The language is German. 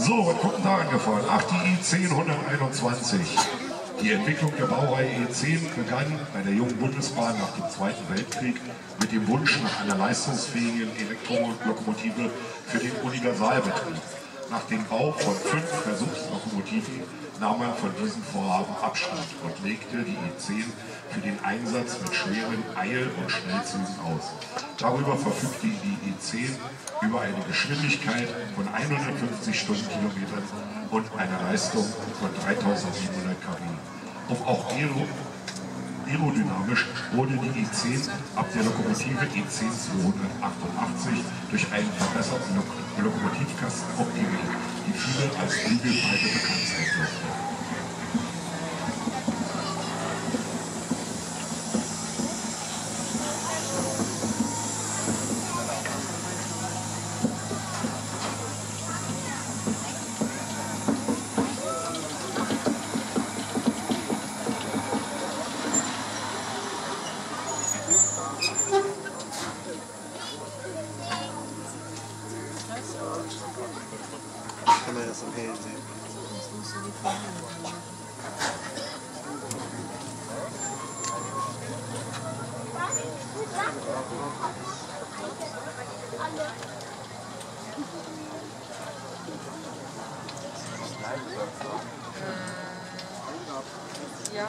So, was kommt da angefahren? Ach, die I10 121. Die Entwicklung der Baureihe E10 begann bei der jungen Bundesbahn nach dem Zweiten Weltkrieg mit dem Wunsch nach einer leistungsfähigen Elektrolokomotive für den Universalbetrieb. Nach dem Bau von fünf Versuchslokomotiven nahm man von diesem Vorhaben Abstand und legte die E10 für den Einsatz mit schweren Eil- und Schnellzügen aus. Darüber verfügte die E10 über eine Geschwindigkeit von 150 Stundenkilometern und einer Leistung von 3700 kW. Und auch aerodynamisch wurde die E10 ab der Lokomotive E10 288 durch einen verbesserten Lok Lokomotivkasten optimiert, die viele als Flügelpfeife bekannt sein dürfte. Kann das im Hellen sehen? Das musst Ja.